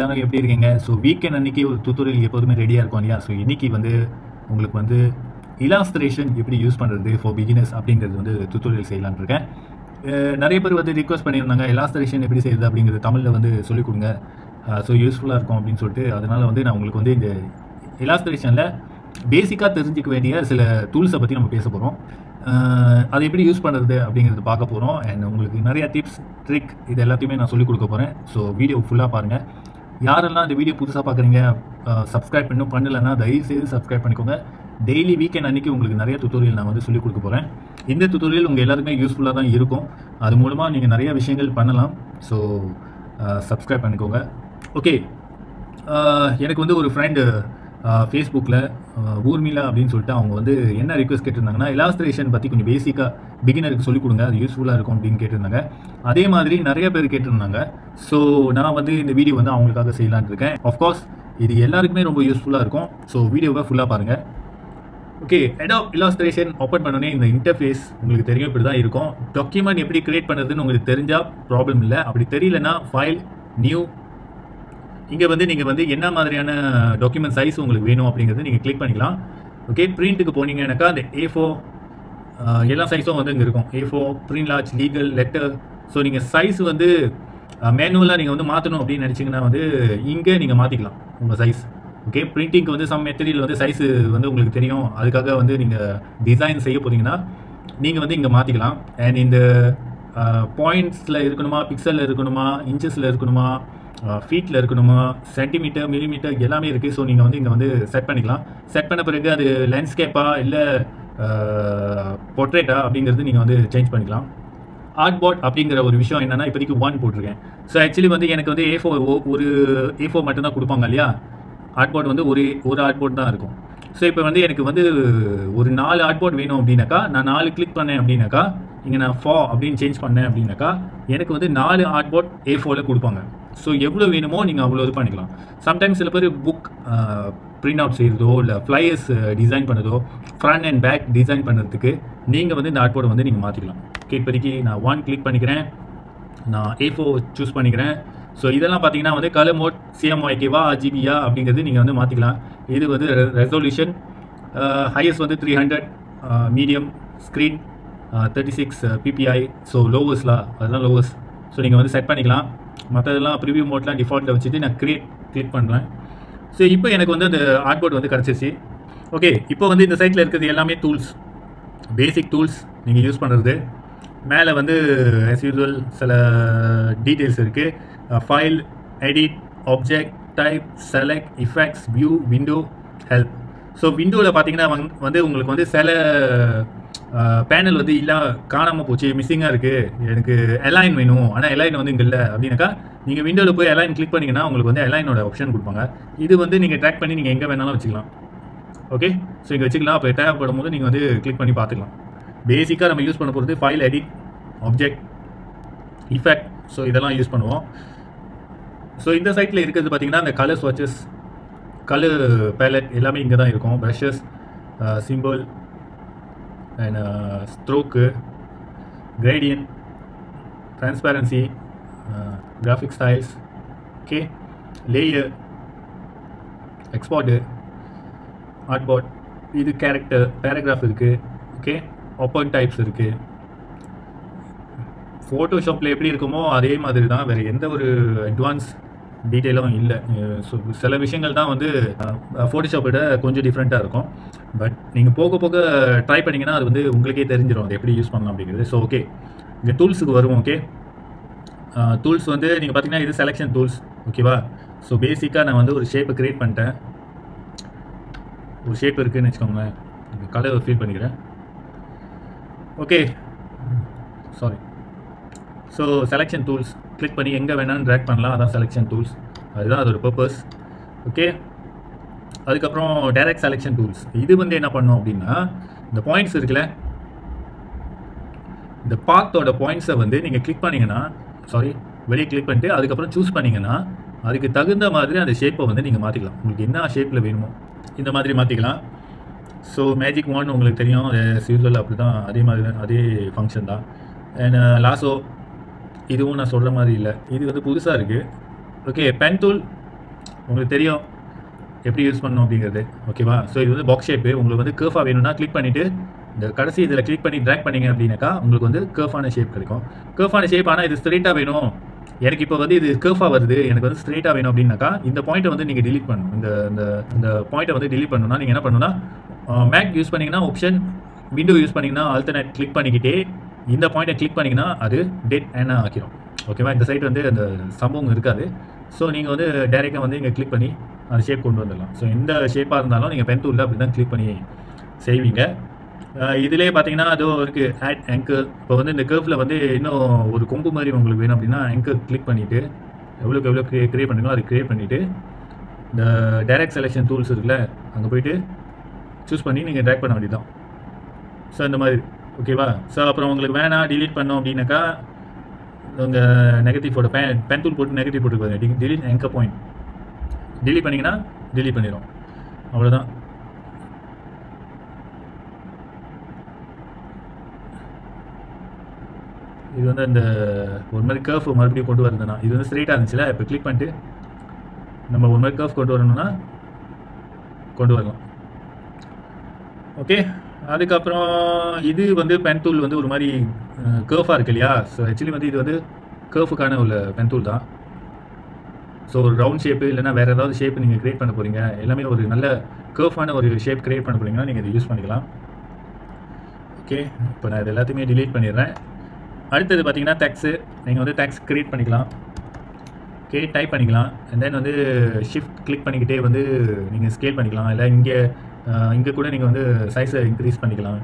எல்லாரும் எப்படி இருக்கீங்க? ஸோ வீக்கெண்ட் அன்னைக்கு ஒரு tutorial எப்போதுமே ரெடியாக இருக்கும் இல்லையா? ஸோ இன்னைக்கு வந்து உங்களுக்கு வந்து இலாஸ்ட்ரேஷன் எப்படி யூஸ் பண்ணுறது ஃபார் பிகினர்ஸ் அப்படிங்கிறது வந்து துத்துறையில் செய்யலான் இருக்கேன். நிறைய பேர் வந்து ரிக்வஸ்ட் பண்ணியிருந்தாங்க இலாஸ்ட்ரேஷன் எப்படி செய்யுது அப்படிங்கிறது தமிழில் வந்து சொல்லிக் கொடுங்க. ஸோ யூஸ்ஃபுல்லாக இருக்கும் அப்படின்னு சொல்லிட்டு அதனால் வந்து நான் உங்களுக்கு வந்து இந்த இலாஸ்ட்ரேஷனில் பேசிக்காக தெரிஞ்சிக்க வேண்டிய சில டூல்ஸை பற்றி நம்ம பேச போகிறோம் அதை எப்படி யூஸ் பண்ணுறது அப்படிங்கிறது பார்க்க போகிறோம் அண்ட் உங்களுக்கு நிறையா டிப்ஸ் ட்ரிக் இது எல்லாத்தையுமே நான் சொல்லிக் கொடுக்க போகிறேன் ஸோ வீடியோ ஃபுல்லாக பாருங்கள் யாரெல்லாம் இந்த வீடியோ புதுசாக பார்க்குறீங்க சப்ஸ்கிரைப் இன்னும் பண்ணலைன்னா தயவு செய்து சப்ஸ்கிரைப் பண்ணிக்கோங்க. டெய்லி வீக்கெண்ட் அன்னைக்கு உங்களுக்கு நிறைய tutorial நான் வந்து சொல்லிக் கொடுக்க போகிறேன் இந்த tutorial உங்கள் எல்லாருக்குமே யூஸ்ஃபுல்லாக தான் இருக்கும். அது மூலமாக நீங்கள் நிறைய விஷயங்கள் பண்ணலாம். ஸோ சப்ஸ்கிரைப் பண்ணிக்கோங்க. ஓகே எனக்கு வந்து ஒரு ஃப்ரெண்டு ஃபேஸ்புக்கில் ஊர்மிளா அப்படின்னு சொல்லிட்டு அவங்க வந்து என்ன ரிக்வஸ்ட் கேட்டிருந்தாங்கன்னா இலாஸ்ட்ரேஷன் பற்றி கொஞ்சம் பேசிக்காக பிகினருக்கு சொல்லிக் கொடுங்க அது யூஸ்ஃபுல்லாக இருக்கும் அப்படின்னு கேட்டிருந்தாங்க. அதே மாதிரி நிறைய பேர் கேட்டிருந்தாங்க. ஸோ நான் வந்து இந்த வீடியோ வந்து அவங்களுக்காக செய்யலான்னு இருக்கேன். ஆஃப்கோர்ஸ் இது எல்லாருக்குமே ரொம்ப யூஸ்ஃபுல்லாக இருக்கும். ஸோ வீடியோவை ஃபுல்லாக பாருங்கள் ஓகே அடாப் இலாஸ்ட்ரேஷன் ஓப்பன் பண்ணோடனே இந்த இன்டர்ஃபேஸ் உங்களுக்கு தெரியும் இப்படி தான் இருக்கும். டாக்குமெண்ட் எப்படி கிரியேட் பண்ணுறதுன்னு உங்களுக்கு தெரிஞ்சால் ப்ராப்ளம் இல்லை. அப்படி தெரியலனா ஃபைல் நியூ இங்கே வந்து நீங்கள் வந்து என்ன மாதிரியான டாக்குமெண்ட் சைஸ் உங்களுக்கு வேணும் அப்படிங்கிறது நீங்கள் கிளிக் பண்ணிக்கலாம். ஓகே பிரிண்ட்டுக்கு போனீங்கன்னாக்கா அந்த ஏ எல்லா சைஸும் வந்து இங்கே இருக்கும். A four print large legal letter so நீங்கள் சைஸ் வந்து மேனுவலாக நீங்கள் வந்து மாற்றணும் அப்படின்னு நினச்சிங்கன்னா வந்து இங்கே நீங்கள் மாற்றிக்கலாம் உங்கள் சைஸ் ஓகே பிரிண்டிங்க்கு வந்து சம் மெட்டீரியல் வந்து சைஸு வந்து உங்களுக்கு தெரியும். அதுக்காக வந்து நீங்கள் டிசைன் செய்ய போகிறீங்கன்னா நீங்கள் வந்து இங்கே மாற்றிக்கலாம் அண்ட் இந்த பாயிண்ட்ஸில் இருக்கணுமா பிக்சலில் இருக்கணுமா இன்ச்சஸில் இருக்கணுமா ஃபீட்டில் இருக்கணுமா? சென்டிமீட்டர் மில்லிமீட்டர் எல்லாமே இருக்குது ஸோ நீங்கள் வந்து இங்கே வந்து செட் பண்ணிக்கலாம். செட் பண்ண பிறகு அது லேண்ட்ஸ்கேப்பாக இல்லை பொர்ட்ரேட்டா அப்படிங்கிறது நீங்கள் வந்து சேஞ்ச் பண்ணிக்கலாம். ஆர்ட் போர்ட் அப்படிங்கிற ஒரு விஷயம் என்னென்னா இப்போதைக்கு ஒன் போட்டிருக்கேன். ஸோ ஆக்சுவலி வந்து எனக்கு வந்து ஏ ஃபோர் ஒரு ஏ ஃபோர் மட்டும்தான் கொடுப்பாங்க இல்லையா? ஆர்ட் போர்ட் வந்து ஒரு ஒரு ஆர்ட் போர்ட் தான் இருக்கும். ஸோ இப்போ வந்து எனக்கு வந்து ஒரு நாலு ஆர்ட் போர்ட் வேணும் அப்படின்னாக்கா நான் நாலு கிளிக் பண்ணேன் அப்படின்னாக்கா இங்கே நான் ஃபா அப்படின்னு சேஞ்ச் பண்ணேன் அப்படின்னாக்கா எனக்கு வந்து நாலு ஆர்ட் போர்ட் ஏ ஃபோரில் கொடுப்பாங்க. ஸோ எவ்வளோ வேணுமோ நீங்கள் அவ்வளோ இது பண்ணிக்கலாம். சம்டைம்ஸ் சில பேர் புக் பிரிண்ட் அவுட் செய்கிறதோ இல்லை ஃப்ளையர்ஸ் டிசைன் பண்ணதோ ஃப்ரண்ட் அண்ட் பேக் டிசைன் பண்ணுறதுக்கு நீங்கள் வந்து இந்த ஆர்ட் போர்டை வந்து நீங்கள் மாற்றிக்கலாம் ஓகே இப்போதைக்கு நான் ஒன் கிளிக் பண்ணிக்கிறேன். நான் ஏ ஃபோ சூஸ் பண்ணிக்கிறேன். ஸோ இதெல்லாம் பார்த்தீங்கன்னா வந்து கலர் மோட் சிஎம்ஒய்கேவா ஜிபியா அப்படிங்கிறது நீங்கள் வந்து மாற்றிக்கலாம் இது வந்து ரெசல்யூஷன் ஹையஸ்ட் வந்து three hundred medium screen thirty six PPI so லோவர்ஸ்லாம் அதெல்லாம் லோவர்ஸ் ஸோ நீங்கள் வந்து செட் பண்ணிக்கலாம். மற்றதெல்லாம் ப்ரிவியூ மோட்லாம் டிஃபால்ட்டில் வச்சுட்டு நான் க்ரியேட் கிளிக் பண்ணுறேன் ஸோ இப்போ எனக்கு வந்து அந்த ஆர்ட்போர்ட் வந்து கிடச்சிச்சு ஓகே இப்போ வந்து இந்த சைட்டில் இருக்கிறது எல்லாமே டூல்ஸ் பேசிக் டூல்ஸ் நீங்கள் யூஸ் பண்ணுறது மேலே வந்து ஆஸ் யூஸ்வல் சில டீட்டெயில்ஸ் இருக்குது file edit object type select effects view window help so விண்டோவில் பார்த்தீங்கன்னா வந்து உங்களுக்கு வந்து சில பேனல் வந்து இல்லை காணாமல் போச்சு. மிஸ்ஸிங்காக இருக்குது எனக்கு எலைன் வேணும். ஆனால் எலைன் வந்து இங்கே இல்லை. அப்படின்னாக்கா நீங்கள் விண்டோவில் போய் எலைன் கிளிக் பண்ணிங்கன்னா உங்களுக்கு வந்து எலைனோட ஆப்ஷன் கொடுப்பாங்க. இது வந்து நீங்கள் ட்ராக் பண்ணி நீங்கள் எங்கே வேணாலும் வச்சுக்கலாம். ஓகே ஸோ இங்கே வச்சுக்கலாம். அப்போ தேவைப்படும் போது நீங்கள் வந்து கிளிக் பண்ணி பார்த்துக்கலாம். பேசிக்காக நம்ம யூஸ் பண்ண போகிறது file edit object effect so இதெல்லாம் யூஸ் பண்ணுவோம். ஸோ இந்த சைட்டில் இருக்கிறது பார்த்தீங்கன்னா அந்த கலர் ஸ்வாச்சஸ் கலர் பேலட் எல்லாமே இங்கே தான் இருக்கும் brushes simple and stroke gradient transparency graphic styles okay layer export artboard இது கேரக்டர் பேராகிராஃப் இருக்குது ஓகே ஒப்பன் டைப்ஸ் இருக்குது ஃபோட்டோஷாப்பில் எப்படி இருக்குமோ அதே மாதிரி தான் வேறு எந்த ஒரு அட்வான்ஸ் டீட்டெயிலும் இல்லை. ஸோ சில விஷயங்கள் தான் வந்து ஃபோட்டோஷாப் விட கொஞ்சம் டிஃப்ரெண்ட்டாக இருக்கும். பட் நீங்கள் போக போக ட்ரை பண்ணிங்கன்னா அது வந்து உங்களுக்கே தெரிஞ்சிடும் அது எப்படி யூஸ் பண்ணலாம் அப்படிங்கிறது. ஸோ ஓகே இங்கே டூல்ஸுக்கு வருவோம் ஓகே டூல்ஸ் வந்து நீங்கள் பார்த்தீங்கன்னா இது செலெக்ஷன் டூல்ஸ் ஓகேவா ஸோ பேசிக்காக நான் வந்து ஒரு ஷேப்பை க்ரியேட் பண்ணிட்டேன். ஒரு ஷேப் இருக்குதுன்னு வச்சுக்கோங்களேன். கலர் ஃபீல் பண்ணிக்கிறேன். Okay sorry so selection tools click பண்ணி எங்கே வேணாலும் ட்ராக் பண்ணலாம். அதான் செலெக்ஷன் டூல்ஸ் அதுதான் அதோட பர்பஸ் ஓகே அதுக்கப்புறம் டைரக்ட் செலெக்ஷன் டூல்ஸ் இது வந்து என்ன பண்ணோம் அப்படின்னா இந்த பாயிண்ட்ஸ் இருக்குல்ல? இந்த பாத்தோட பாயிண்ட்ஸை வந்து நீங்கள் கிளிக் பண்ணிங்கன்னா சாரி வெளியே கிளிக் பண்ணிட்டு அதுக்கப்புறம் சூஸ் பண்ணிங்கன்னா அதுக்கு தகுந்த மாதிரி அந்த ஷேப்பை வந்து நீங்கள் மாற்றிக்கலாம் உங்களுக்கு என்ன ஷேப்பில் வேணுமோ இந்த மாதிரி மாற்றிக்கலாம் ஸோ மேஜிக் ஒன் உங்களுக்கு தெரியும். யூஸ்வல் அப்படி தான் அதே மாதிரி தான் அதே ஃபங்க்ஷன் தான். அண்ட் லாஸோ uh, இதுவும் நான் சொல்கிற மாதிரி இல்லை. இது வந்து புதுசாக இருக்குது ஓகே பென் டூல் உங்களுக்கு தெரியும் எப்படி யூஸ் பண்ணணும் அப்படிங்கிறது. ஓகேவா ஸோ இது வந்து பாக்ஸ் ஷேப்பு உங்களுக்கு வந்து கேர்ஃபாக வேணும்னா கிளிக் பண்ணிவிட்டு இந்த கடைசி இதில் கிளிக் பண்ணி ட்ராக் பண்ணீங்க அப்படின்னாக்கா உங்களுக்கு வந்து கேர்ஃபான ஷேப் கிடைக்கும். கேர்ஃபான ஷேப் ஆனால் இது ஸ்ட்ரெயிட்டாக வேணும். எனக்கு இப்போ வந்து இது கேர்ஃபாக வருது. எனக்கு வந்து ஸ்ட்ரெயிட்டாக வேணும் அப்படின்னாக்கா இந்த பாயிண்ட்டை வந்து நீங்கள் டிலீட் பண்ணணும். இந்த இந்த இந்த பாயிண்ட்டை வந்து டிலீட் பண்ணணும்னா நீங்கள் என்ன பண்ணணும்னா மேக் யூஸ் பண்ணிங்கன்னா ஆப்ஷன் விண்டோ யூஸ் பண்ணிங்கன்னா ஆல்டர்னேட் கிளிக் பண்ணிக்கிட்டே இந்த பாயிண்ட்டை கிளிக் பண்ணிங்கன்னா அது டெட் என்ன ஆக்கிரும். ஓகேவா இந்த சைட் வந்து அந்த சம்பவம் இருக்காது. ஸோ நீங்கள் வந்து டைரெக்டாக வந்து இங்கே கிளிக் பண்ணி அந்த ஷேப் கொண்டு வந்துடலாம். ஸோ எந்த ஷேப்பாக இருந்தாலும் நீங்கள் பென் டூலில் அப்படி தான் கிளிக் பண்ணி செய்வீங்க. இதுலேயே இதிலே பார்த்தீங்கன்னா அது இருக்குது ஆட் ஆங்கர் இப்போ வந்து இந்த கேர்ஃபில் வந்து இன்னும் ஒரு கொம்பு மாதிரி உங்களுக்கு வேணும் அப்படின்னா ஆங்கர் கிளிக் பண்ணிவிட்டு எவ்வளோக்கு எவ்வளோ க்ரியே க்ரியேட் பண்ணுங்களோ அதை க்ரியேட் பண்ணிவிட்டு இந்த டைரக்ட் செலெக்ஷன் டூல்ஸ் இருக்குல்ல அங்கே போயிட்டு சூஸ் பண்ணி நீங்கள் ட்ராக் பண்ண வேண்டியதுதான். ஸோ இந்த மாதிரி. ஓகேவா ஸோ அப்புறம் உங்களுக்கு வேணாம் டிலீட் பண்ணோம் அப்படின்னாக்கா உங்கள் நெகட்டிவ் பென் பென் டூல் போட்டு நெகட்டிவ் போட்டு பாருங்க. டிலீட் anchor பாயிண்ட் டிலீட் பண்ணிங்கன்னா டிலீட் பண்ணிடும் அவ்வளோதான் இது வந்து அந்த ஒரு மாதிரி கர்ஃப் மறுபடியும் கொண்டு வருதுண்ணா இது வந்து ஸ்ட்ரெயிட்டாக இருந்துச்சுல? இப்போ கிளிக் பண்ணிட்டு நம்ம ஒரு மாதிரி கர்ஃப் கொண்டு வரணும்னா கொண்டு வரலாம். ஓகே அதுக்கப்புறம் இது வந்து பென் டூல் வந்து ஒரு மாதிரி கேர்ஃபாக இருக்கு இல்லையா? ஸோ ஆக்சுவலி வந்து இது வந்து கேர்ஃபுக்கான உள்ள பென் டூல் தான். ஸோ ஒரு ரவுண்ட் ஷேப்பு இல்லைன்னா வேறு ஏதாவது ஷேப் நீங்கள் க்ரியேட் பண்ண போகிறீங்க எல்லாமே ஒரு நல்ல கேர்ஃபான ஒரு ஷேப் க்ரியேட் பண்ண போகிறீங்கன்னா நீங்கள் இதை யூஸ் பண்ணிக்கலாம். ஓகே இப்போ நான் இது எல்லாத்தையுமே டிலீட் பண்ணிடுறேன். அடுத்தது பார்த்தீங்கன்னா டேக்ஸு நீங்கள் வந்து டேக்ஸ் க்ரியேட் பண்ணிக்கலாம். ஓகே டைப் பண்ணிக்கலாம். அண்ட் தென் வந்து ஷிஃப்ட் கிளிக் பண்ணிக்கிட்டே வந்து நீங்கள் ஸ்கேல் பண்ணிக்கலாம். இல்லை இங்கே இங்கே கூட நீங்கள் வந்து சைஸை இன்க்ரீஸ் பண்ணிக்கலாம்.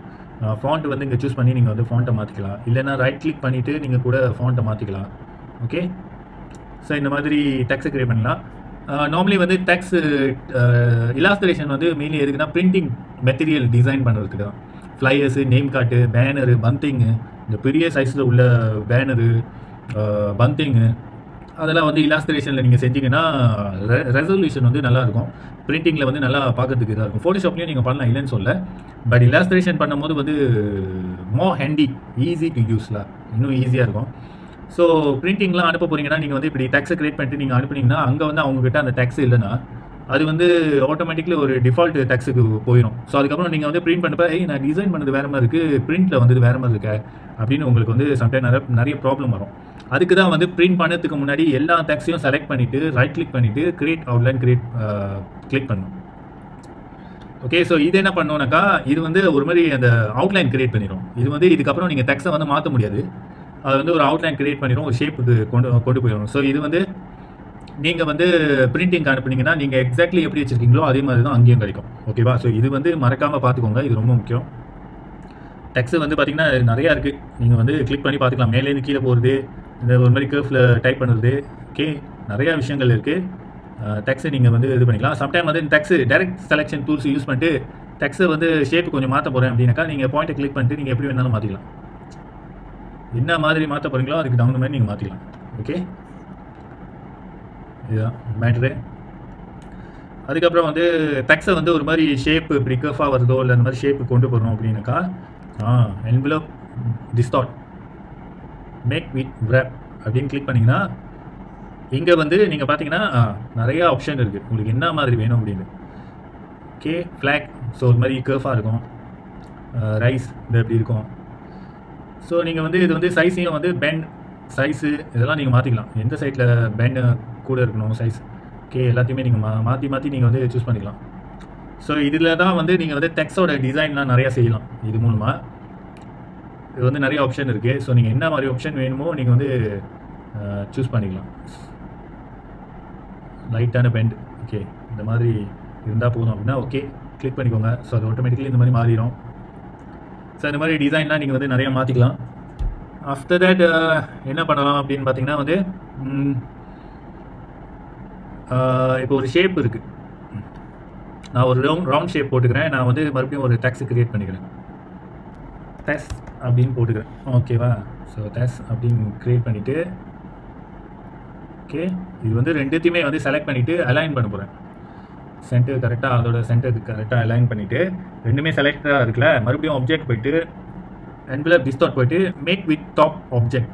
ஃபாண்ட் வந்து இங்கே சூஸ் பண்ணி நீங்கள் வந்து ஃபாண்ட்டை மாற்றிக்கலாம் இல்லைன்னா ரைட் கிளிக் பண்ணிவிட்டு நீங்கள் கூட ஃபாண்ட்டை மாற்றிக்கலாம் ஓகே ஸோ இந்த மாதிரி டேக்ஸை கிரியேட் பண்ணலாம். நார்மலி வந்து டேக்ஸ் இலாஸ்ட்ரேஷன் வந்து மெயின்லி எதுக்குன்னா பிரிண்டிங் மெட்டீரியல் டிசைன் பண்ணுறதுக்கு தான். Flyers name card banner bunting இந்த பெரிய சைஸில் உள்ள பேனரு பந்திங்கு அதெல்லாம் வந்து இலாஸ்ட்ரேஷனில் நீங்கள் செஞ்சீங்கன்னா ரெசல்யூஷன் வந்து நல்லாயிருக்கும். பிரிண்டிங்கில் வந்து நல்லா பார்க்கறதுக்கு இதாக இருக்கும். ஃபோட்டோஷாப்லேயும் நீங்கள் பண்ணலாம் இல்லைன்னு சொல்ல. பட் இலாஸ்ட்ரேஷன் பண்ணும்போது வந்து மோ ஹேண்டி ஈஸி டு யூஸ்லாம் இன்னும் ஈஸியாக இருக்கும். ஸோ பிரிண்டிங்லாம் அனுப்ப போகிறீங்கன்னா நீங்கள் வந்து இப்படி டேக்ஸை கிரியேட் பண்ணிட்டு நீங்கள் அனுப்புனீங்கன்னா அங்கே வந்து அவங்ககிட்ட அந்த டேக்ஸ் இல்லைன்னா அது வந்து ஆட்டோமேட்டிக்லி ஒரு டிஃபால்ட் டேக்ஸுக்கு போயிடும் ஸோ அதுக்கப்புறம் நீங்கள் வந்து பிரிண்ட் பண்ணப்ப ஏய் நான் டிசைன் பண்ணது வேறு மாதிரி இருக்குது பிரிண்ட்டில் வந்து வேறு மாதிரி இருக்க அப்படின்னு உங்களுக்கு வந்து சம்டைம் நிறைய நிறைய ப்ராப்ளம் வரும். அதுக்கு தான் வந்து பிரிண்ட் பண்ணுறதுக்கு முன்னாடி எல்லா டெக்ஸ்டையும் செலக்ட் பண்ணிவிட்டு ரைட் கிளிக் பண்ணிவிட்டு கிரியேட் அவுட்லைன் கிரியேட் கிளிக் பண்ணும் ஓகே ஸோ இது என்ன பண்ணோம்னாக்கா இது வந்து ஒரு மாதிரி அந்த அவுட்லைன் கிரியேட் பண்ணிடும் இது வந்து இதுக்கப்புறம் நீங்கள் டெக்ஸை வந்து மாற்ற முடியாது. அது வந்து ஒரு அவுட்லைன் கிரியேட் பண்ணிடும் ஒரு ஷேப்புக்கு கொண்டு கொண்டு போயிடும் ஸோ இது வந்து நீங்கள் வந்து பிரிண்டிங் அனுப்புனீங்கன்னா நீங்கள் எக்ஸாக்ட்லி எப்படி வச்சுருக்கீங்களோ அதே மாதிரி தான் அங்கேயும் கிடைக்கும். ஓகேவா ஸோ இது வந்து மறக்காமல் பார்த்துக்கோங்க இது ரொம்ப முக்கியம். டெக்ஸ்ட் வந்து பார்த்திங்கன்னா நிறையா இருக்குது நீங்கள் வந்து கிளிக் பண்ணி பார்த்துக்கலாம். மேலேருந்து கீழே போகிறது இந்த ஒரு மாதிரி கேர்ஃபில் டைப் பண்ணுறது. ஓகே நிறையா விஷயங்கள் இருக்குது டெக்ஸை நீங்கள் வந்து இது பண்ணிக்கலாம். சம்டைம் வந்து text direct selection tools use பண்ணிட்டு டெக்ஸை வந்து ஷேப் கொஞ்சம் மாற்ற போகிறேன் அப்படின்னாக்கா நீங்கள் பாயிண்ட்டை கிளிக் பண்ணிட்டு நீங்கள் எப்படி வேணாலும் மாற்றிக்கலாம் என்ன மாதிரி மாற்ற போகிறீங்களோ அதுக்கு தகுந்த மாதிரி நீங்கள் மாற்றிக்கலாம் ஓகே இதுதான் மேட்ரு அதுக்கப்புறம் வந்து டெக்ஸை வந்து ஒரு மாதிரி ஷேப்பு இப்படி கர்ஃபாக வருதோ இல்லை அந்த மாதிரி ஷேப்பு கொண்டு போகிறோம் அப்படின்னாக்கா ஆ envelope distort make with wrap அப்படின்னு கிளிக் பண்ணிங்கன்னா இங்கே வந்து நீங்கள் பார்த்தீங்கன்னா நிறையா ஆப்ஷன் இருக்குது உங்களுக்கு என்ன மாதிரி வேணும் அப்படின்னு. கே ஃப்ளாக் ஸோ ஒரு மாதிரி கேர்ஃபாக இருக்கும். ரைஸ் இது எப்படி இருக்கும்? ஸோ நீங்கள் வந்து இது வந்து சைஸையும் வந்து பெண்ட் சைஸு இதெல்லாம் நீங்கள் மாற்றிக்கலாம் எந்த சைட்டில் பெண்டு கூட இருக்கணும் சைஸ் கே எல்லாத்தையுமே நீங்கள் மா மாற்றி மாற்றி நீங்கள் வந்து சூஸ் பண்ணிக்கலாம். ஸோ இதில் தான் வந்து நீங்கள் வந்து டெக்ஸோட டிசைன்லாம் நிறையா செய்யலாம். இது மூலமாக இது வந்து நிறைய ஆப்ஷன் இருக்குது ஸோ நீங்கள் என்ன மாதிரி ஆப்ஷன் வேணுமோ நீங்கள் வந்து சூஸ் பண்ணிக்கலாம். லைட்டான பெண்ட் ஓகே இந்த மாதிரி இருந்தால் போதும் அப்படின்னா ஓகே கிளிக் பண்ணிக்கோங்க. ஸோ அது ஆட்டோமேட்டிக்கலி இந்த மாதிரி மாறிடும் ஸோ இந்த மாதிரி டிசைன்லாம் நீங்கள் வந்து நிறையா மாற்றிக்கலாம் ஆஃப்டர் தட் என்ன பண்ணலாம் அப்படின்னு பார்த்தீங்கன்னா வந்து இப்போ ஒரு ஷேப் இருக்குது நான் ஒரு ரவுண்ட் ரவுண்ட் ஷேப் போட்டுக்கிறேன். நான் வந்து மறுபடியும் ஒரு டேக்ஸ் க்ரியேட் பண்ணிக்கிறேன். டெஸ் அப்படின்னு போட்டுக்கிறேன். ஓகேவா ஸோ டெஸ் அப்படின்னு கிரியேட் பண்ணிவிட்டு ஓகே இது வந்து ரெண்டுத்தையுமே வந்து செலக்ட் பண்ணிவிட்டு அலைன் பண்ண போகிறேன் சென்டர் கரெக்டாக அதோட சென்டருக்கு கரெக்டாக அலைன் பண்ணிவிட்டு ரெண்டுமே செலக்டாக இருக்குல்ல மறுபடியும் ஆப்ஜெக்ட் போயிட்டு என்வலப் டிஸ்டார்ட் போயிட்டு மேக் வித் டாப் ஆப்ஜெக்ட்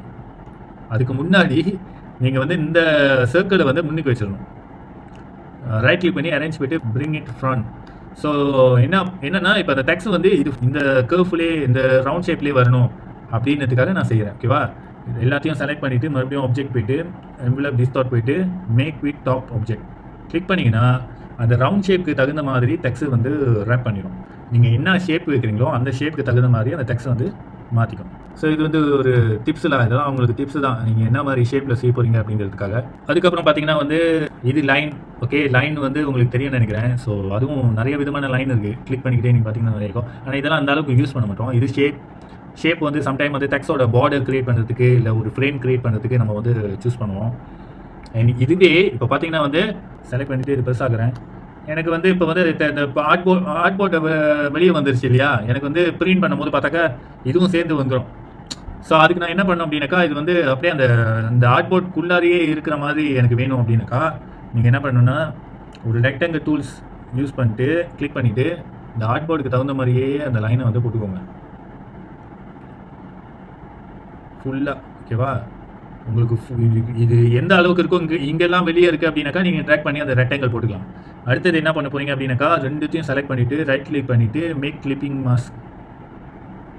அதுக்கு முன்னாடி நீங்கள் வந்து இந்த சர்க்கிளை வந்து முன்னுக்கு வச்சிடணும் ரைட் கிளிக் பண்ணி அரேஞ்ச் போயிட்டு பிரிங் இட் ஃப்ரண்ட் ஸோ என்ன என்னன்னா இப்போ அந்த டெக்ஸ் வந்து இது இந்த கேர்ஃபுல்லே இந்த ரவுண்ட் ஷேப்லேயே வரணும் அப்படின்றதுக்காக நான் செய்கிறேன் ஓகேவா இது எல்லாத்தையும் செலக்ட் பண்ணிவிட்டு மறுபடியும் ஆப்ஜெக்ட் போயிட்டு என்வலப் டிஸ்டார்ட் போயிட்டு make with top object click பண்ணிங்கன்னா அந்த ரவுண்ட் ஷேப்புக்கு தகுந்த மாதிரி டெக்ஸ் வந்து ரேப் பண்ணிடும். நீங்கள் என்ன ஷேப் வைக்கிறீங்களோ அந்த ஷேப்புக்கு தகுந்த மாதிரி அந்த டெக்ஸ் வந்து மாற்றிக்கும் ஸோ இது வந்து ஒரு டிப்ஸ்லாம் இதெல்லாம் அவங்களுக்கு டிப்ஸ் தான். நீங்கள் என்ன மாதிரி ஷேப்பில் செய்ய போகிறீங்க அப்படிங்கிறதுக்காக. அதுக்கப்புறம் பார்த்தீங்கன்னா வந்து இது லைன் ஓகே லைன் வந்து உங்களுக்கு தெரியும் நினைக்கிறேன். ஸோ அதுவும் நிறைய விதமான லைன் இருக்குது கிளிக் பண்ணிக்கிட்டே நீங்கள் பார்த்தீங்கன்னா நிறைய இருக்கும். ஆனால் இதெல்லாம் அந்த அளவுக்கு யூஸ் பண்ண மாட்டோம். இது ஷேப் ஷேப் வந்து சம்டைம் வந்து டெக்ஸோட பார்டர் க்ரியேட் பண்ணுறதுக்கு இல்லை ஒரு ஃப்ரேம் கிரியேட் பண்ணுறதுக்கு நம்ம வந்து சூஸ் பண்ணுவோம். And இதுவே இப்போ பார்த்தீங்கன்னா வந்து செலக்ட் பண்ணிட்டு இது பெருசாகிறேன் எனக்கு வந்து இப்போ வந்து இந்த- இந்த ஆர்ட் போர்ட் ஆர்ட் போர்ட்டை வெளியே வந்துருச்சு இல்லையா? எனக்கு வந்து பிரிண்ட் பண்ணும்போது பார்த்தாக்கா இதுவும் சேர்ந்து வந்துடும் ஸோ அதுக்கு நான் என்ன பண்ணணும் அப்படின்னாக்கா இது வந்து அப்படியே அந்த அந்த ஆர்ட் போர்ட்குள்ளாரியே இருக்கிற மாதிரி எனக்கு வேணும் அப்படின்னாக்கா நீங்கள் என்ன பண்ணணும்னா ஒரு ரெக்டாங்கிள் டூல்ஸ் யூஸ் பண்ணிட்டு கிளிக் பண்ணிவிட்டு இந்த ஆர்ட் போர்டுக்கு தகுந்த மாதிரியே அந்த லைனை வந்து போட்டுக்கோங்க. ஃபுல்லாக ஓகேவா உங்களுக்கு இது- இது எந்த அளவுக்கு இருக்கோ இங்கே இங்கெல்லாம் வெளியே இருக்குது அப்படின்னாக்கா நீங்கள் ட்ராக் பண்ணி அந்த ரெக்டாங்கிள் போட்டுக்கலாம். அடுத்தது என்ன பண்ண போறீங்க அப்படின்னாக்கா ரெண்டுத்தையும் செலக்ட் பண்ணிவிட்டு ரைட் கிளிக் பண்ணிவிட்டு மேக் கிளிப்பிங் மாஸ்க்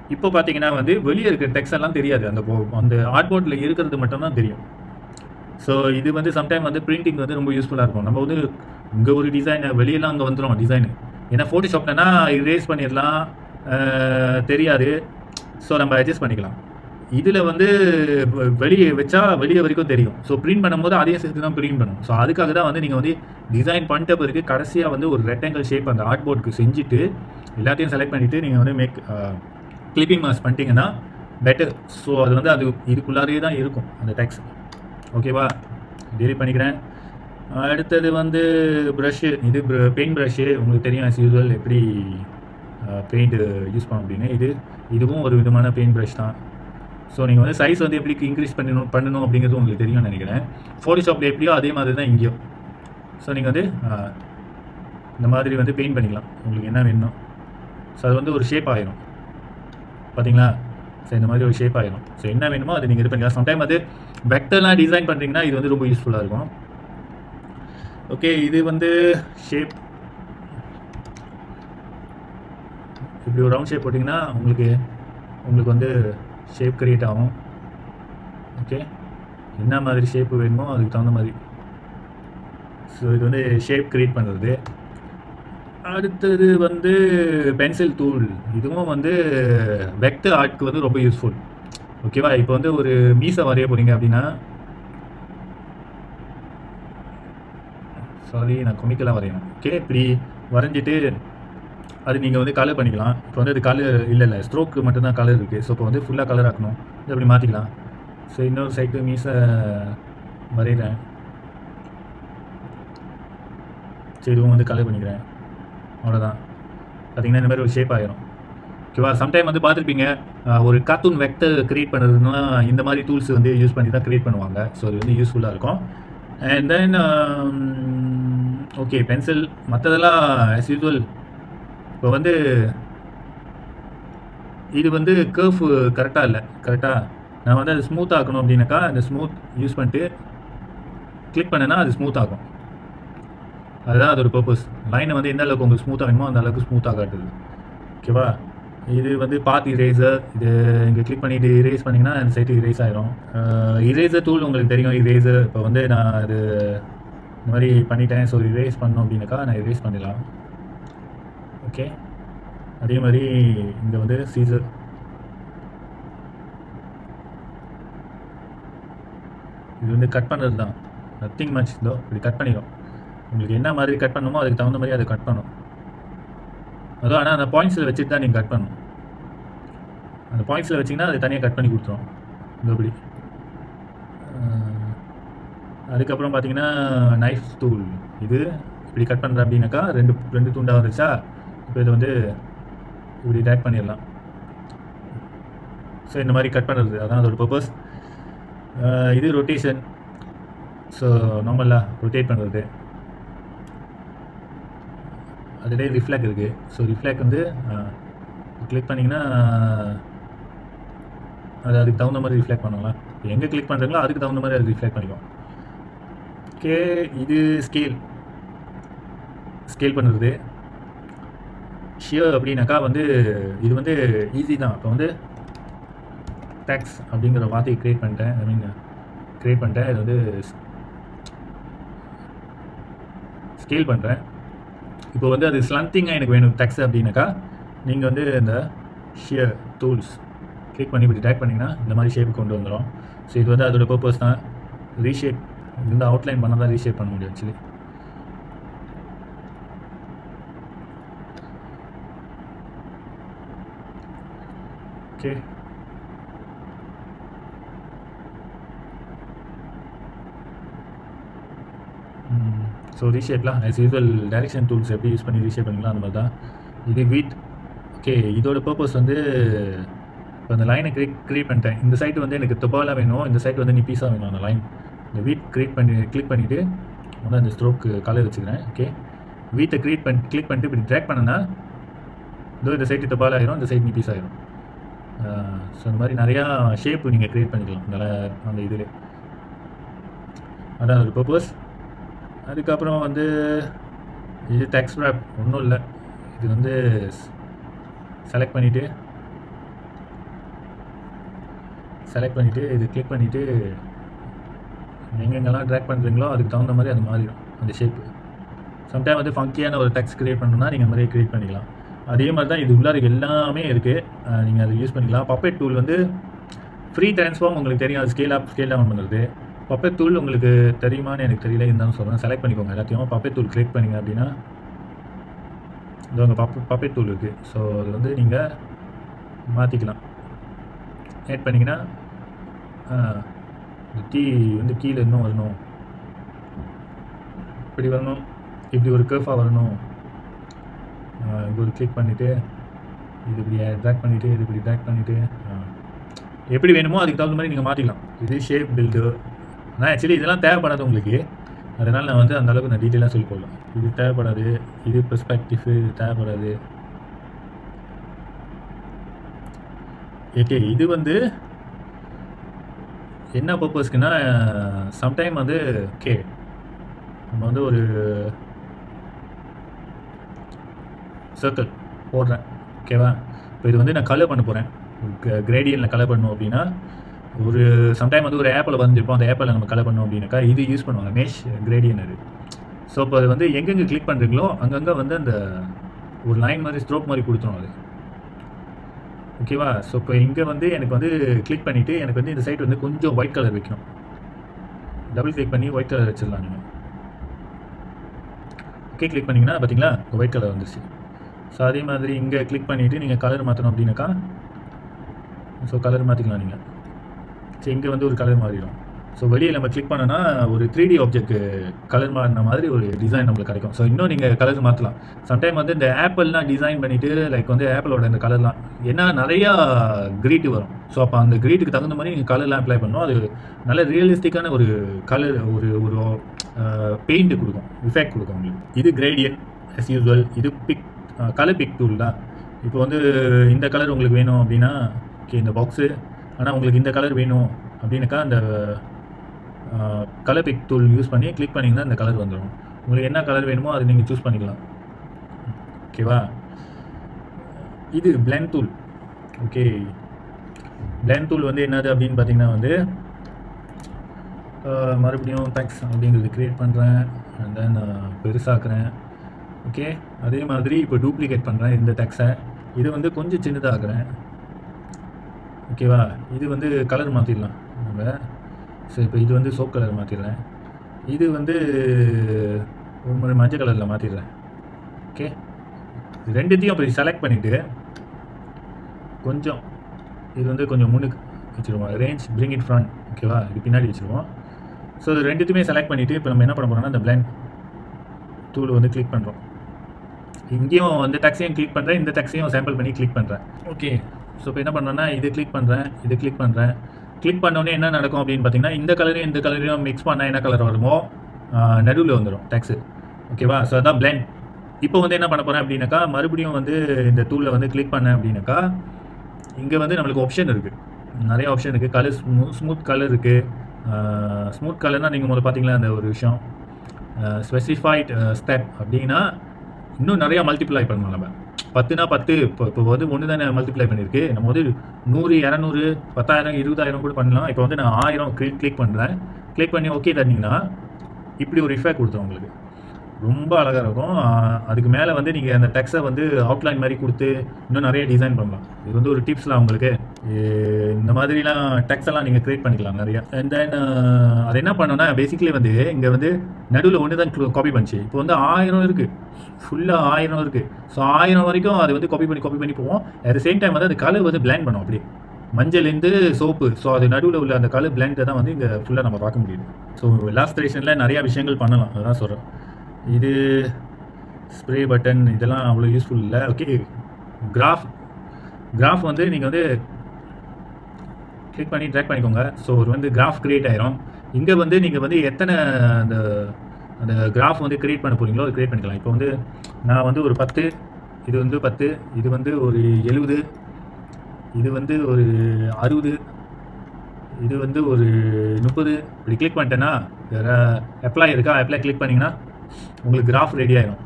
இப்போ பார்த்தீங்கன்னா வந்து வெளியே இருக்கிற டெக்ஸ்ட் எல்லாம் தெரியாது. அந்த அந்த ஆர்ட் போர்டில் இருக்கிறது மட்டும்தான் தெரியும். ஸோ இது வந்து சம்டைம் வந்து பிரிண்டிங் வந்து ரொம்ப யூஸ்ஃபுல்லாக இருக்கும். நம்ம வந்து இங்கே ஒரு டிசைன் வெளியெல்லாம் அங்கே வந்துடும் டிசைனு ஏன்னா ஃபோட்டோஷாப்லனா இரேஸ் பண்ணிடலாம். தெரியாது. ஸோ நம்ம அட்ஜஸ்ட் பண்ணிக்கலாம். இதில் வந்து வெளியே வச்சா வெளியே வரைக்கும் தெரியும். ஸோ பிரிண்ட் பண்ணும்போது அதே சேர்த்து தான் பிரிண்ட் பண்ணும். ஸோ அதுக்காக தான் வந்து நீங்கள் வந்து டிசைன் பண்ணிட்ட பிறகு கடைசியாக வந்து ஒரு ரெக்டாங்கிள் ஷேப் அந்த ஆர்ட் போர்டுக்கு செஞ்சுட்டு எல்லாத்தையும் செலக்ட் பண்ணிவிட்டு நீங்கள் வந்து மேக் கிளிப்பிங் மாஸ் பண்ணிட்டீங்கன்னா பெட்டர் ஸோ அது வந்து அது இதுக்குள்ளாரே தான் இருக்கும் அந்த டேக்ஸ் ஓகேவா டெலிட் பண்ணிக்கிறேன். அடுத்தது வந்து ப்ரஷ்ஷு இது பெயிண்ட் ப்ரஷ்ஷு உங்களுக்கு தெரியும் as எப்படி பெயிண்ட்டு யூஸ் பண்ண அப்படின்னு இது இதுவும் ஒரு விதமான பெயிண்ட் ப்ரஷ் தான். ஸோ நீங்கள் வந்து சைஸ் வந்து எப்படி இன்க்ரீஸ் பண்ணணும் பண்ணணும் அப்படிங்கிறது உங்களுக்கு தெரியும்னு நினைக்கிறேன். ஃபோட்டோஷாப்பில் எப்படியோ அதே மாதிரி தான் இங்கேயும். ஸோ நீங்கள் வந்து இந்த மாதிரி வந்து பெயிண்ட் பண்ணிக்கலாம். உங்களுக்கு என்ன வேணும். ஸோ அது வந்து ஒரு ஷேப் ஆயிரும். பார்த்தீங்களா ஸோ இந்த மாதிரி ஒரு ஷேப் ஆயிரும். ஸோ என்ன வேணுமோ அது நீங்கள் இது பண்ணிக்கலாம். சம்டைம் அது வெக்டர்லாம் டிசைன் பண்ணுறீங்கன்னா இது வந்து ரொம்ப யூஸ்ஃபுல்லாக இருக்கும். ஓகே இது வந்து ஷேப் இப்படி ஒரு ரவுண்ட் ஷேப் போட்டிங்கன்னா உங்களுக்கு உங்களுக்கு வந்து ஷேப் கிரியேட் ஆகும். ஓகே என்ன மாதிரி ஷேப் வேணுமோ அதுக்கு தகுந்த மாதிரி. ஸோ இது வந்து ஷேப் கிரியேட் பண்ணுறது அடுத்தது வந்து பென்சில் டூல் இதுவும் வந்து வெக்டர் ஆர்ட்க்கு வந்து ரொம்ப யூஸ்ஃபுல் ஓகேவா இப்போ வந்து ஒரு மீசை வரைய போகிறீங்க அப்படின்னா சாரி நான் கொமிக்கலாக வரையணும். ஓகே இப்படி வரைஞ்சிட்டு அது நீங்கள் வந்து கலர் பண்ணிக்கலாம். இப்போ வந்து அது கலர் இல்லை இல்லை ஸ்ட்ரோக்கு மட்டும்தான் கலர் இருக்குது ஸோ இப்போ வந்து ஃபுல்லாக கலர் ஆக்கணும். இது அப்படி மாற்றிக்கலாம் ஸோ இன்னொரு சைட்டு மீசை வரைகிறேன். சரி இதுவும் வந்து கலர் பண்ணிக்கிறேன். அவ்வளோதான் பார்த்தீங்கன்னா இந்த மாதிரி ஒரு ஷேப் ஆகிரும் ஓகேவா சம்டைம் வந்து பார்த்துருப்பீங்க. ஒரு கார்ட்டூன் வெக்டர் க்ரியேட் பண்ணுறதுனா இந்த மாதிரி டூல்ஸ் வந்து யூஸ் பண்ணி தான் க்ரியேட் பண்ணுவாங்க. ஸோ அது வந்து யூஸ்ஃபுல்லாக இருக்கும். அண்ட் தென் ஓகே பென்சில் மற்றதெல்லாம் அஸ் யூஸ்வல் இப்போ வந்து இது வந்து கேர்ஃபு கரெக்டாக இல்லை. கரெக்டாக நான் வந்து அது ஸ்மூத் ஆக்கணும் அப்படின்னாக்கா அந்த ஸ்மூத் யூஸ் பண்ணிட்டு கிளிக் பண்ணேன்னா அது ஸ்மூத் ஆகும். அதுதான் அதோட பர்பஸ் லைனை வந்து எந்த அளவுக்கு உங்களுக்கு ஸ்மூத்தாக வேணுமோ அந்த அளவுக்கு ஸ்மூத்தாக காட்டுது ஓகேவா இது வந்து பாத் இரேசர் இது இங்கே கிளிக் பண்ணிட்டு இரேஸ் பண்ணிங்கன்னா அந்த சைட்டு இரேஸ் ஆயிரும். இரேசர் டூல் உங்களுக்கு தெரியும். இரேசர் இப்போ வந்து நான் அது இந்த மாதிரி பண்ணிட்டேன். ஸோ இரேஸ் பண்ணோம் அப்படின்னாக்கா நான் இரேஸ் பண்ணிடலாம். ஓகே. அதே மாதிரி இங்கே வந்து சீசர் இது வந்து கட் பண்ணுறது தான். நத்திங் மச் இதோ இப்படி கட் பண்ணிடும் உங்களுக்கு என்ன மாதிரி கட் பண்ணணுமோ அதுக்கு தகுந்த மாதிரி அதை கட் பண்ணும். அதுவும் ஆனால் அந்த பாயிண்ட்ஸில் வச்சுட்டு தான் நீங்கள் கட் பண்ணணும். அந்த பாயிண்ட்ஸில் வச்சிங்கன்னா அதை தனியாக கட் பண்ணி கொடுத்துரும். இந்த இப்படி. அதுக்கப்புறம் பார்த்தீங்கன்னா நைஃப் தூள் இது இப்படி கட் பண்ணுற அப்படின்னாக்கா ரெண்டு ரெண்டு துண்டாக வந்துருச்சா? இப்போ இது வந்து இப்படி டேக் பண்ணிடலாம். ஸோ இந்த மாதிரி கட் பண்ணுறது அதான் அதோட பர்பஸ் இது ரொட்டேஷன் ஸோ நார்மலாக ரொட்டேட் பண்ணுறது அதிலே ரிஃப்ளாக் இருக்குது ஸோ ரிஃப்ளாக் வந்து கிளிக் பண்ணிங்கன்னா அது அதுக்கு தகுந்த மாதிரி ரிஃப்ளெக்ட் பண்ணலாம். எங்கே கிளிக் பண்ணுறீங்களோ அதுக்கு தகுந்த மாதிரி அது ரிஃப்ளெக்ட் பண்ணிக்கும். ஓகே இது ஸ்கேல் ஸ்கேல் பண்ணுறது ஷியர் அப்படின்னாக்கா வந்து இது வந்து ஈஸி தான். இப்போ வந்து டேக்ஸ் அப்படிங்கிற வார்த்தையை க்ரியேட் பண்ணிட்டேன். ஐ மீன் க்ரியேட் பண்ணிட்டேன். இது வந்து ஸ்கேல் பண்ணுறேன் இப்போ வந்து அது ஸ்லந்திங்காக எனக்கு வேணும் டேக்ஸ் அப்படின்னாக்கா நீங்கள் வந்து இந்த ஷியர் டூல்ஸ் கிளிக் பண்ணி இப்படி டேக் பண்ணிங்கன்னா இந்த மாதிரி ஷேப் கொண்டு வந்துடும் ஸோ இது வந்து அதோட பர்பஸ் தான். ரீஷேப் இது வந்து அவுட்லைன் பண்ணால் தான் ரீஷேப் பண்ண முடியும் ஆக்சுவலி ஓகே ஸோ ரீஷேப்லாம் ஆஸ் யூஸ்வல் டேரெக்ஷன் டூல்ஸ் எப்படி யூஸ் பண்ணி ரீஷேப் பண்ணிக்கலாம் அந்த மாதிரி தான் இது வீட் ஓகே இதோட பர்பஸ் வந்து இப்போ அந்த லைனை கிரியேட் க்ரியேட் பண்ணிட்டேன். இந்த சைட் வந்து எனக்கு தொபாலாக வேணும் இந்த சைட் வந்து நீ பீஸாக வேணும் அந்த லைன் இந்த வீட் க்ரியேட் பண்ணி கிளிக் பண்ணிவிட்டு வந்து அந்த ஸ்ட்ரோக்கு கலர் வச்சுக்கிறேன் ஓகே வீட்டை க்ரியேட் பண்ணி கிளிக் பண்ணிட்டு இப்படி ட்ராக் பண்ணனா இதோ இந்த சைட்டு தொபால் ஆயிரும் இந்த சைட் நீ பீஸ் ஆயிரும். ஸோ இந்த மாதிரி நிறையா ஷேப் நீங்கள் க்ரியேட் பண்ணிக்கலாம் நல்ல அந்த இதில் அதான் ஒரு பர்பஸ் அதுக்கப்புறம் வந்து இது டெக்ஸ்ட் ரேப் ஒன்றும் இல்லை. இது வந்து செலக்ட் பண்ணிவிட்டு செலக்ட் பண்ணிவிட்டு இது கிளிக் பண்ணிவிட்டு எங்கெங்கெல்லாம் ட்ராக் பண்ணுறீங்களோ அதுக்கு தகுந்த மாதிரி அது மாறிடும் அந்த ஷேப்பு சம்டைம் வந்து ஃபங்கியான ஒரு டெக்ஸ்ட் க்ரியேட் பண்ணணும்னா நீங்கள் மாதிரியே க்ரியேட் பண்ணிக்கலாம். அதே மாதிரி தான் இது உள்ளார எல்லாமே இருக்குது நீங்கள் அதை யூஸ் பண்ணிக்கலாம். பப்பெட் டூல் வந்து ஃப்ரீ ட்ரான்ஸ்ஃபார்ம் உங்களுக்கு தெரியும். அது ஸ்கேல் அப் ஸ்கேல் டவுன் பண்ணுறது பப்பெட் டூல் உங்களுக்கு தெரியுமான்னு எனக்கு தெரியல. இருந்தாலும் சொல்கிறேன் செலக்ட் பண்ணிக்கோங்க எல்லாத்தையும். பப்பெட் டூல் கிளிக் பண்ணிங்க அப்படின்னா இது உங்கள் பப்ப பப்பெட் டூல் இருக்குது ஸோ அது வந்து நீங்கள் மாற்றிக்கலாம் ஆட் பண்ணிங்கன்னா டீ வந்து கீழே இன்னும் வரணும். இப்படி வரணும். இப்படி ஒரு கர்ஃபாக வரணும். இங்கே ஒரு கிளிக் பண்ணிவிட்டு இது இப்படி ட்ராக் பண்ணிவிட்டு இது இப்படி ட்ராக் பண்ணிவிட்டு எப்படி வேணுமோ அதுக்கு தகுந்த மாதிரி நீங்கள் மாற்றிக்கலாம் இது ஷேப் பில்டு ஆனால் ஆக்சுவலி இதெல்லாம் தேவைப்படாது உங்களுக்கு. அதனால் நான் வந்து அந்த அளவுக்கு நான் டீட்டெயிலாக சொல்லி போடலாம் இது தேவைப்படாது இது பெர்ஸ்பெக்டிவ் இது தேவைப்படாது. ஓகே இது வந்து என்ன பர்பஸ்க்குன்னா சம்டைம் வந்து கே நம்ம வந்து ஒரு சர்க்கிள் போடுறேன். ஓகேவா இப்போ இது வந்து நான் கலர் பண்ண போகிறேன் கிரேடியனில் கலர் பண்ணும் அப்படின்னா ஒரு சம்டைம் வந்து ஒரு ஆப்பில் வந்துருப்போம் அந்த ஆப்பில் நம்ம கலர் பண்ணோம் அப்படின்னாக்கா இது யூஸ் பண்ணுவாங்க. மேஷ் கிரேடியன் அது. ஸோ இப்போ அது வந்து எங்கெங்கே கிளிக் பண்ணுறீங்களோ அங்கங்கே வந்து அந்த ஒரு லைன் மாதிரி ஸ்ட்ரோக் மாதிரி கொடுத்துரும் அது. ஓகேவா ஸோ இப்போ இங்கே வந்து எனக்கு வந்து கிளிக் பண்ணிவிட்டு எனக்கு வந்து இந்த சைட் வந்து கொஞ்சம் ஒயிட் கலர் வைக்கணும். டபுள் கிளிக் பண்ணி ஒயிட் கலர் வச்சிடலாம் நீங்கள் ஓகே கிளிக் பண்ணிங்கன்னா பார்த்தீங்களா ஒயிட் கலர் வந்துருச்சு. ஸோ அதே மாதிரி இங்கே கிளிக் பண்ணிவிட்டு நீங்கள் கலர் மாற்றணும் அப்படின்னாக்கா ஸோ கலர் மாற்றிக்கலாம் நீங்கள் ஸோ இங்கே வந்து ஒரு கலர் மாறிடும். ஸோ வெளியே நம்ம கிளிக் பண்ணோன்னா ஒரு த்ரீ டி ஆப்ஜெக்ட் கலர் மாறின மாதிரி ஒரு டிசைன் நம்மளுக்கு கிடைக்கும். ஸோ இன்னும் நீங்கள் கலர் மாற்றலாம் சம்டைம் வந்து இந்த ஆப்பிள்லாம் டிசைன் பண்ணிவிட்டு லைக் வந்து ஆப்பிளோட இந்த கலர்லாம் ஏன்னா நிறையா கிரீட்டு வரும். ஸோ அப்போ அந்த கிரீட்டுக்கு தகுந்த மாதிரி நீங்கள் கலர்லாம் அப்ளை பண்ணணும். அது நல்ல ரியலிஸ்டிக்கான ஒரு கலர் ஒரு ஒரு பெயிண்ட் கொடுக்கும். இஃபெக்ட் கொடுக்கும் உங்களுக்கு. இது கிரேடியன் அஸ் யூஸ்வல் இது பிக் கலர் பிக் டூல் தான். இப்போ வந்து இந்த கலர் உங்களுக்கு வேணும் அப்படின்னா ஓகே இந்த பாக்ஸு ஆனால் உங்களுக்கு இந்த கலர் வேணும் அப்படின்னாக்கா அந்த கலர் பிக் டூல் யூஸ் பண்ணி கிளிக் பண்ணிங்கன்னா இந்த கலர் வந்துடும். உங்களுக்கு என்ன கலர் வேணுமோ அதை நீங்கள் சூஸ் பண்ணிக்கலாம். ஓகேவா இது blend tool okay blend tool வந்து என்னது அப்படின்னு பார்த்தீங்கன்னா வந்து மறுபடியும் தேங்க்ஸ் அப்படிங்கிறது க்ரியேட் பண்ணுறேன் அண்ட் தென் பெருசாக்குறேன். ஓகே அதே மாதிரி இப்போ டூப்ளிகேட் பண்ணுறேன் இந்த டெக்ஸை இது வந்து கொஞ்சம் சின்னதாகிறேன் ஓகேவா இது வந்து கலர் மாற்றிடலாம் நம்ம. ஸோ இப்போ இது வந்து சோப் கலர் மாற்றிடுறேன் இது வந்து ஒரு மாதிரி மஞ்சள் கலரில் மாற்றிடுறேன் ஓகே ரெண்டுத்தையும் அப்படி செலக்ட் பண்ணிவிட்டு கொஞ்சம் இது வந்து கொஞ்சம் முன்னுக்கு வச்சுருவோம். ரேஞ்ச் பிரிங் இட் ஃப்ரண்ட் ஓகேவா இது பின்னாடி வச்சுருவோம். ஸோ இது ரெண்டுத்தையுமே செலக்ட் பண்ணிவிட்டு இப்போ நம்ம என்ன பண்ண போகிறோம்னா அந்த பிளான் டூல் வந்து கிளிக் பண்ணுறோம் இங்கேயும் வந்து டேக்ஸையும் கிளிக் பண்ணுறேன் இந்த டேக்ஸையும் சாம்பிள் பண்ணி கிளிக் பண்ணுறேன் ஓகே ஸோ இப்போ என்ன பண்ணுறேன்னா இது கிளிக் பண்ணுறேன் இது கிளிக் பண்ணுறேன் கிளிக் பண்ணோடனே என்ன நடக்கும் அப்படின்னு பார்த்தீங்கன்னா இந்த கலரையும் இந்த கலரையும் மிக்ஸ் பண்ணால் என்ன கலர் வருமோ நடுவில் வந்துடும் டேக்ஸு ஓகேவா ஸோ அதான் பிளெண்ட் இப்போ வந்து என்ன பண்ண போகிறேன் அப்படின்னாக்கா மறுபடியும் வந்து இந்த டூலில் வந்து கிளிக் பண்ணேன் அப்படின்னாக்கா இங்கே வந்து நம்மளுக்கு ஆப்ஷன் இருக்குது நிறைய ஆப்ஷன் இருக்குது கலர் ஸ்மூ ஸ்மூத் கலர் இருக்குது ஸ்மூத் கலர்னால் நீங்கள் முதல்ல பார்த்தீங்களா அந்த ஒரு விஷயம். ஸ்பெசிஃபைட் ஸ்டெப் அப்படின்னா இன்னும் நிறையா மல்டிப்ளை பண்ணலாம் நம்ம. பத்துனா பத்து இப்போ இப்போ வந்து ஒன்று தானே மல்டிப்ளை பண்ணியிருக்கு. நம்ம வந்து நூறு இரநூறு பத்தாயிரம் இருபதாயிரம் கூட பண்ணலாம். இப்போ வந்து நான் ஆயிரம் கிளிக் கிளிக் பண்ணுறேன் கிளிக் பண்ணி ஓகே தந்தீங்கன்னா இப்படி ஒரு இஃபெக்ட் கொடுத்தோம் உங்களுக்கு. ரொம்ப அழகாக இருக்கும். அதுக்கு மேலே வந்து நீங்கள் அந்த டெக்ஸை வந்து அவுட்லைன் மாதிரி கொடுத்து இன்னும் நிறைய டிசைன் பண்ணலாம். இது வந்து ஒரு டிப்ஸ்லாம் உங்களுக்கு. இந்த மாதிரிலாம் டெக்ஸ் எல்லாம் நீங்கள் க்ரியேட் பண்ணிக்கலாம் நிறையா. அண்ட் தென் அது என்ன பண்ணோன்னா பேசிக்கலி வந்து இங்கே வந்து நடுவில் ஒன்று தான் காப்பி பண்ணிச்சு. இப்போ வந்து ஆயிரம் இருக்குது ஃபுல்லாக ஆயிரம் இருக்குது ஸோ ஆயிரம் வரைக்கும் அது வந்து காப்பி பண்ணி காப்பி பண்ணி போவோம். அட் சேம் டைம் வந்து அந்த கலர் வந்து பிளான் பண்ணும் அப்படியே. மஞ்சள்லேருந்து சோப்பு ஸோ அது நடுவில் உள்ள அந்த கலர் பிளாண்டை தான் வந்து இங்கே ஃபுல்லாக நம்ம பார்க்க முடியுது. ஸோ இலாஸ்ட்ரேஷனில் நிறையா விஷயங்கள் பண்ணலாம். அதான் சொல்கிறேன் இது ஸ்ப்ரே பட்டன் இதெல்லாம் அவ்வளோ யூஸ்ஃபுல் இல்லை. ஓகே கிராஃப் கிராஃப் வந்து நீங்கள் வந்து கிளிக் பண்ணி ட்ராக் பண்ணிக்கோங்க. ஸோ ஒரு வந்து கிராஃப் க்ரியேட் ஆயிரும். இங்கே வந்து நீங்கள் வந்து எத்தனை அந்த அந்த கிராஃப் வந்து கிரியேட் பண்ண போகிறீங்களோ அது க்ரியேட் பண்ணிக்கலாம். இப்போ வந்து நான் வந்து ஒரு பத்து இது வந்து பத்து இது வந்து ஒரு எழுபது இது வந்து ஒரு அறுபது இது வந்து ஒரு முப்பது. இப்படி கிளிக் பண்ணிட்டேன்னா அப்ளை இருக்கா? அப்ளை கிளிக் பண்ணிங்கன்னா உங்களுக்கு கிராஃப் ரெடி ஆயிடும்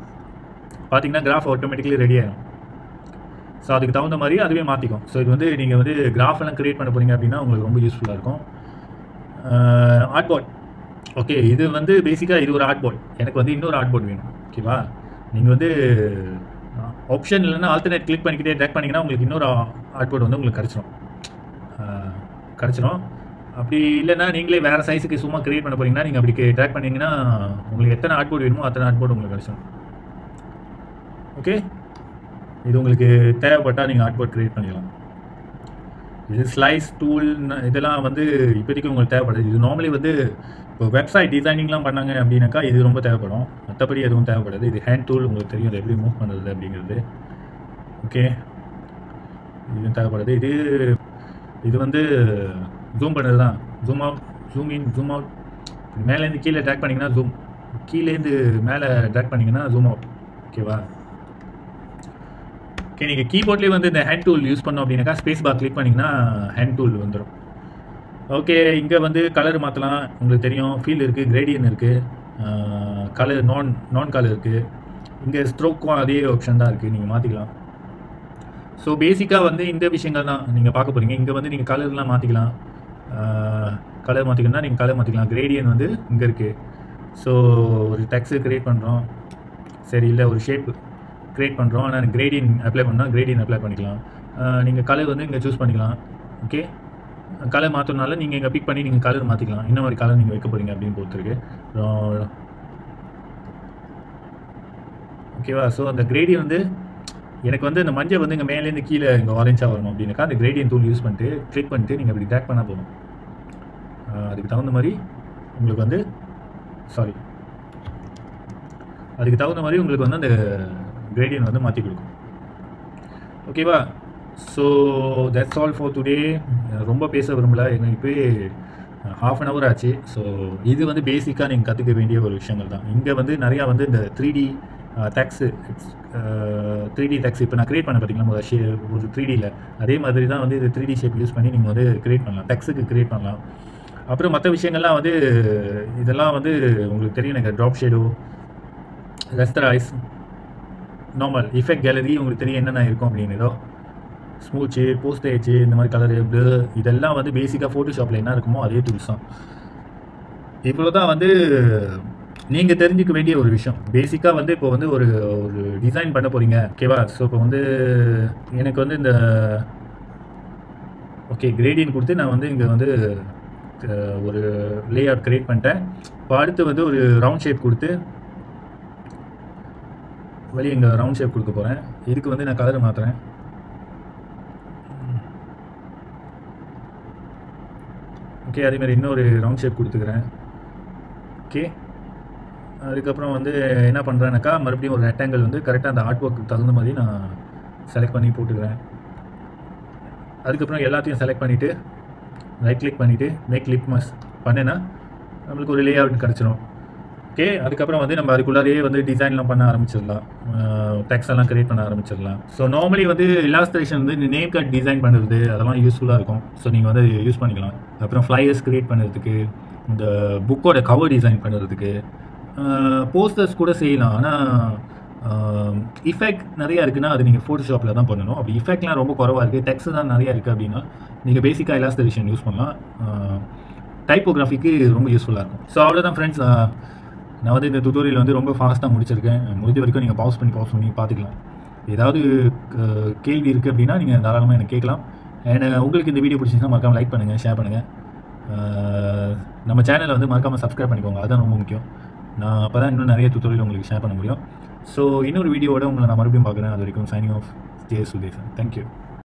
பார்த்தீங்கன்னா கிராஃப் ஆட்டோமேட்டிக்கலி ரெடி ஆயிடும் ஸோ அதுக்கு தகுந்த மாதிரி அதுவே மாற்றிக்கும் ஸோ இது வந்து நீங்கள் வந்து கிராஃப் எல்லாம் பண்ண போகிறீங்க அப்படின்னா உங்களுக்கு ரொம்ப யூஸ்ஃபுல்லாக இருக்கும். ஆர்ட் ஓகே இது வந்து பேசிக்காக இது ஒரு ஆர்ட் எனக்கு வந்து இன்னொரு ஆர்ட் போர்ட் வேணும் ஓகேவா நீங்கள் வந்து ஆப்ஷன் இல்லைன்னா ஆல்டர்னேட் கிளிக் பண்ணிக்கிட்டே ட்ராக் பண்ணிங்கன்னா உங்களுக்கு இன்னொரு ஆர்ட் வந்து உங்களுக்கு கிடச்சிரும். கிடச்சிரும். அப்படி இல்லைன்னா நீங்களே வேறு சைஸுக்கு சும்மா க்ரியேட் பண்ண போறீங்கன்னா நீங்கள் அப்படி ட்ராக் பண்ணிங்கன்னா உங்களுக்கு எத்தனை ஆட்போர்ட் வேணுமோ அத்தனை ஆட்போர்ட் உங்களுக்கு கிடச்சிரும். ஓகே இது உங்களுக்கு தேவைப்பட்டால் நீங்கள் ஆட்போர்ட் க்ரியேட் பண்ணிக்கலாம். இது ஸ்லைஸ் டூல் இதெல்லாம் வந்து இப்போதைக்கு உங்களுக்கு தேவைப்படுது. இது நார்மலி வந்து இப்போ வெப்சைட் டிசைனிங்லாம் பண்ணாங்க அப்படின்னாக்கா இது ரொம்ப தேவைப்படும். மற்றபடி எதுவும் தேவைப்படாது. இது ஹேண்ட் டூல் உங்களுக்கு தெரியும் எப்படி மூவ் பண்ணுறது அப்படிங்கிறது. ஓகே இதுவும் தேவைப்படுது. இது இது வந்து ஜூம் பண்ணுறது தான் zoom out zoom in zoom out மேலேருந்து கீழே ட்ராக் பண்ணிங்கன்னா ஜூம் கீழேருந்து மேலே ட்ராக் பண்ணிங்கன்னா ஜூம் அவுட் ஓகேவா ஓகே நீங்கள் கீபோர்ட்லேயே வந்து இந்த ஹேண்ட் டூல் யூஸ் பண்ணோம் அப்படின்னாக்கா ஸ்பேஸ் பார் கிளிக் பண்ணிங்கன்னா ஹேண்ட் டூல் வந்துடும் ஓகே இங்கே வந்து கலர் மாற்றலாம் உங்களுக்கு தெரியும் ஃபீல் இருக்குது கிரேடியன் இருக்குது கலர் நான் நான் கலர் இருக்குது இங்கே ஸ்ட்ரோக்கும் அதே ஆப்ஷன் தான் இருக்குது நீங்கள் மாற்றிக்கலாம் ஸோ பேசிக்காக வந்து இந்த விஷயங்கள் தான் நீங்கள் பார்க்க போகிறீங்க இங்கே வந்து நீங்கள் கலர்லாம் மாற்றிக்கலாம் கலர் மாற்றிக்கணும்னா நீங்கள் கலர் மாற்றிக்கலாம் கிரேடியன் வந்து இங்கே இருக்குது ஸோ ஒரு டெக்ஸு க்ரியேட் பண்ணுறோம் சரி இல்லை ஒரு ஷேப் க்ரியேட் பண்ணுறோம் ஆனால் கிரேடியன் அப்ளை பண்ணால் கிரேடியன் அப்ளை பண்ணிக்கலாம். நீங்கள் கலர் வந்து இங்கே சூஸ் பண்ணிக்கலாம். ஓகே கலர் மாற்றணுனால நீங்கள் இங்கே பிக் பண்ணி நீங்கள் கலர் மாற்றிக்கலாம் என்ன மாதிரி கலர் நீங்கள் வைக்க போகிறீங்க அப்படின்னு பொறுத்திருக்கு. அப்புறம் ஓகேவா ஸோ அந்த கிரேடியன் வந்து எனக்கு வந்து இந்த மஞ்சள் வந்து இங்கே மேலேருந்து கீழே இங்கே ஆரஞ்சாக வரணும் அப்படின்னாக்கா அந்த கிரேடியன் டூல் யூஸ் பண்ணிட்டு கிளிக் பண்ணிட்டு நீங்கள் அப்படி ட்ராக் பண்ணால் போதும். அதுக்கு தகுந்த மாதிரி உங்களுக்கு வந்து சாரி அதுக்கு தகுந்த மாதிரி உங்களுக்கு வந்து அந்த கிரேடியன் வந்து மாற்றி கொடுக்கும். ஓகேவா so that's all for today ரொம்ப பேச விரும்பல. எனக்கு இப்போயே ஹாஃப் அன் ஹவர் ஆச்சு. ஸோ இது வந்து பேசிக்காக நீங்கள் கற்றுக்க வேண்டிய ஒரு விஷயங்கள் தான். இங்கே வந்து நிறையா வந்து இந்த three D text three D text இப்போ நான் கிரியேட் பண்ண பார்த்தீங்களா ஒரு ஷே ஒரு த்ரீ டியில் அதே மாதிரி தான் வந்து இது த்ரீ டி ஷேப் யூஸ் பண்ணி நீங்கள் வந்து கிரியேட் பண்ணலாம். டெக்ஸுக்கு கிரியேட் பண்ணலாம். அப்புறம் மற்ற விஷயங்கள்லாம் வந்து இதெல்லாம் வந்து உங்களுக்கு தெரியும் எனக்கு. Drop shadow rasterize normal effect gallery உங்களுக்கு தெரியும் என்னென்ன இருக்கும் அப்படின்னு. ஏதோ ஸ்மூச்சு போஸ்டேஜ் இந்த மாதிரி கலரு ப்ளூ இதெல்லாம் வந்து பேசிக்காக ஃபோட்டோஷாப்பில் என்ன இருக்குமோ அதே டூல்ஸ் தான். இவ்வளோ தான் வந்து நீங்கள் தெரிஞ்சுக்க வேண்டிய ஒரு விஷயம். பேசிக்காக வந்து இப்போ வந்து ஒரு ஒரு டிசைன் பண்ண போகிறீங்க ஓகேவா ஸோ இப்போ வந்து எனக்கு வந்து இந்த ஓகே கிரேடியன் கொடுத்து நான் வந்து இங்கே வந்து ஒரு லே அவுட் க்ரியேட் பண்ணிட்டேன். இப்போ அடுத்து வந்து ஒரு ரவுண்ட் ஷேப் கொடுத்து வெளியே இங்கே ரவுண்ட் ஷேப் கொடுக்க போகிறேன் இதுக்கு வந்து நான் கலர் மாற்றுறேன் ஓகே அதேமாதிரி இன்னொரு ரவுண்ட் ஷேப் கொடுத்துக்கிறேன். ஓகே அதுக்கப்புறம் வந்து என்ன பண்ணுறேன்னாக்கா மறுபடியும் ஒரு ரெக்டாங்கிள் வந்து கரெக்டாக அந்த ஆர்ட் ஒர்க்கு தகுந்த மாதிரி நான் செலக்ட் பண்ணி போட்டுக்கிறேன். அதுக்கப்புறம் எல்லாத்தையும் செலக்ட் பண்ணிவிட்டு ரைட் கிளிக் பண்ணிவிட்டு மேக் லிப் மஸ் பண்ணேன்னா நம்மளுக்கு ஒரு லே அவுட் கிடச்சிரும். ஓகே அதுக்கப்புறம் வந்து நம்ம அதுக்குள்ளாரையே வந்து டிசைன்லாம் பண்ண ஆரம்பிச்சிடலாம். டெக்ஸ் எல்லாம் கிரியேட் பண்ண ஆரம்பிச்சிடலாம். ஸோ நார்மலி வந்து இலாஸ்ட்ரேஷன் வந்து நேம் கார்டு டிசைன் பண்ணுறது அதெல்லாம் யூஸ்ஃபுல்லாக இருக்கும். ஸோ நீங்கள் வந்து யூஸ் பண்ணிக்கலாம். அப்புறம் ஃப்ளையர்ஸ் கிரியேட் பண்ணுறதுக்கு இந்த புக்கோட கவர் டிசைன் பண்ணுறதுக்கு போஸ்டர்ஸ் கூட செய்யலாம். ஆனால் இஃபெக்ட் நிறையா இருக்குன்னா அது நீங்கள் ஃபோட்டோஷாப்பில் தான் பண்ணணும். அப்படி இஃபெக்ட்லாம் ரொம்ப குறவாக இருக்குது டெக்ஸ்ட் தான் நிறையா இருக்குது அப்படின்னா நீங்கள் பேசிக்காக எலாஸ்டரேஷன் யூஸ் பண்ணலாம். டைப்போகிராஃபிக்கு ரொம்ப யூஸ்ஃபுல்லாக இருக்கும். ஸோ அவ்வளோதான் ஃப்ரெண்ட்ஸ் நான் வந்து இந்த டுட்டோரியல் வந்து ரொம்ப ஃபாஸ்ட்டாக முடிச்சிருக்கேன். முடிஞ்ச வரைக்கும் நீங்கள் பாஸ் பண்ணி பாஸ் பண்ணி பார்த்துக்கலாம். ஏதாவது கேள்வி இருக்குது அப்படின்னா நீங்கள் தாராளமாக எனக்கு கேட்கலாம். அண்ட் உங்களுக்கு இந்த வீடியோ பிடிச்சிங்கன்னா மறக்காமல் லைக் பண்ணுங்கள் ஷேர் பண்ணுங்கள் நம்ம சேனலை வந்து மறக்காமல் சப்ஸ்கிரைப் பண்ணிக்கோங்க. அதுதான் ரொம்ப முக்கியம். நான் அப்போ தான் இன்னும் நிறைய டுட்டோரியல் உங்களுக்கு ஷேர் பண்ண முடியும். ஸோ இன்னொரு வீடியோவோட உங்களை நான் மறுபடியும் பார்க்குறேன். அது வரைக்கும் signing off J Sudesan. Thank you